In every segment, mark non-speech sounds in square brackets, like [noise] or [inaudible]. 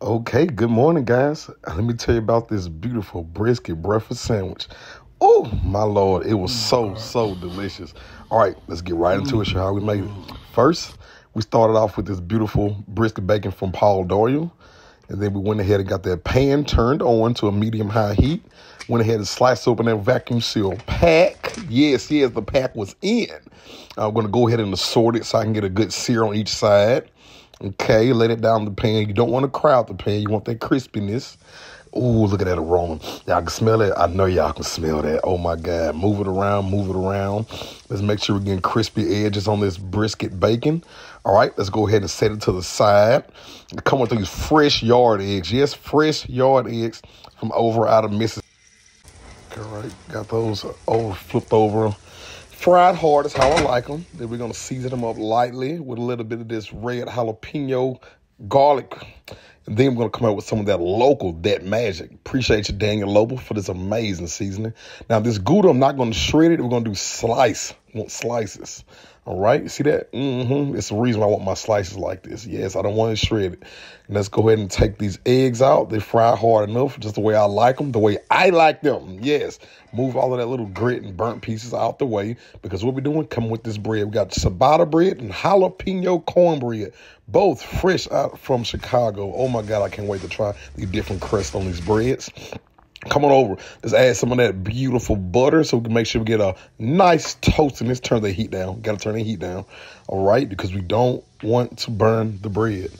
Okay, good morning, guys. Let me tell you about this beautiful brisket breakfast sandwich. Oh, my lord, it was so, so delicious. All right, let's get right into it, show how we made it. First, we started off with this beautiful brisket bacon from Paul Doyle. And then we went ahead and got that pan turned on to a medium high heat. Went ahead and sliced open that vacuum seal pack. Yes, yes, the pack was in. I'm going to go ahead and assort it so I can get a good sear on each side. Okay, let it down the pan. You don't want to crowd the pan. You want that crispiness. Ooh, look at that aroma. Y'all can smell it. I know y'all can smell that. Oh my God. Move it around, move it around. Let's make sure we're getting crispy edges on this brisket bacon. All right, let's go ahead and set it to the side. Come with these fresh yard eggs. Yes, fresh yard eggs from over out of Mississippi. All right, got those over flipped over Fried hard is how I like them. Then we're going to season them up lightly with a little bit of this red jalapeno garlic. And then we're going to come out with some of that local, that magic. Appreciate you, Daniel Lobo, for this amazing seasoning. Now, this Gouda, I'm not going to shred it. We're going to do slice. I want slices. All right, see that? Mm-hmm. It's the reason why I want my slices like this. Yes, I don't want it shredded. And let's go ahead and take these eggs out. They fry hard enough, just the way I like them, the way I like them. Yes, move all of that little grit and burnt pieces out the way because what we're doing, coming with this bread, we got ciabatta bread and jalapeno cornbread, both fresh out from Chicago. Oh my God, I can't wait to try the different crusts on these breads. Come on over. Let's add some of that beautiful butter so we can make sure we get a nice toast. And let's turn the heat down. Got to turn the heat down. All right, because we don't want to burn the bread.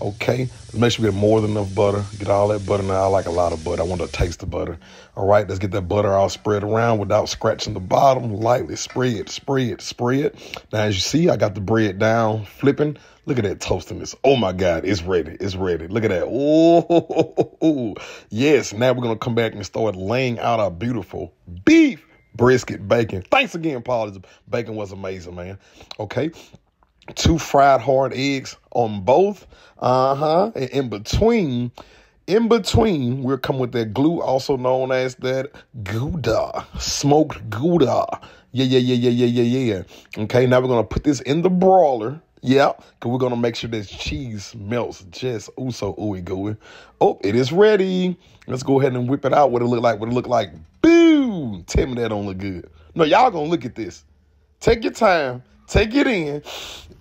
Okay, make sure we get more than enough butter. Get all that butter now. I like a lot of butter. I want to taste the butter. All right, let's get that butter all spread around without scratching the bottom. Lightly spread, spread, spread. Now, as you see, I got the bread down, flipping. Look at that toastiness. Oh my God, it's ready. It's ready. Look at that. Oh, [laughs] yes. Now we're going to come back and start laying out our beautiful beef brisket bacon. Thanks again, Paul. Bacon was amazing, man. Okay two fried hard eggs on both. Uh huh. And in between, in between, we're coming with that glue, also known as that Gouda, smoked Gouda. Yeah, yeah, yeah, yeah, yeah, yeah, yeah. Okay, now we're gonna put this in the brawler. Yeah, because we're gonna make sure this cheese melts just ooh so ooey gooey. Oh, it is ready. Let's go ahead and whip it out. What it look like? What it look like? Boo! Tell me that don't look good. No, y'all gonna look at this. Take your time. Take it in.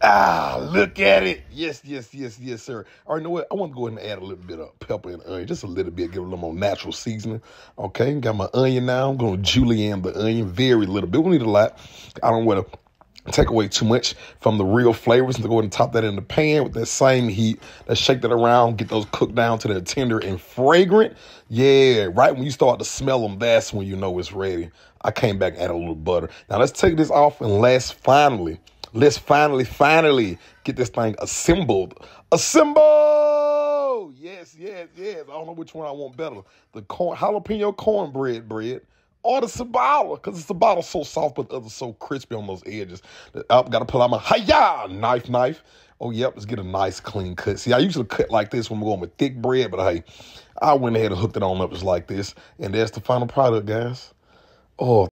Ah, look at it. Yes, yes, yes, yes, sir. All right, know what? I want to go ahead and add a little bit of pepper and onion, just a little bit, give it a little more natural seasoning. Okay, got my onion now. I'm going to julienne the onion very little bit. We need a lot. I don't want to take away too much from the real flavors and to go ahead and top that in the pan with that same heat. Let's shake that around, get those cooked down to the tender and fragrant. Yeah, right when you start to smell them, that's when you know it's ready. I came back added a little butter. Now let's take this off and let's finally, let's finally, finally get this thing assembled. Assemble! Yes, yes, yes. I don't know which one I want better. The corn jalapeno cornbread bread or the ciabatta, because the ciabatta's so soft, but the other's so crispy on those edges. I've oh, got to pull out my hiya knife, knife. Oh, yep, let's get a nice clean cut. See, I usually cut like this when we're going with thick bread, but hey, I went ahead and hooked it on up just like this. And that's the final product, guys. Oh,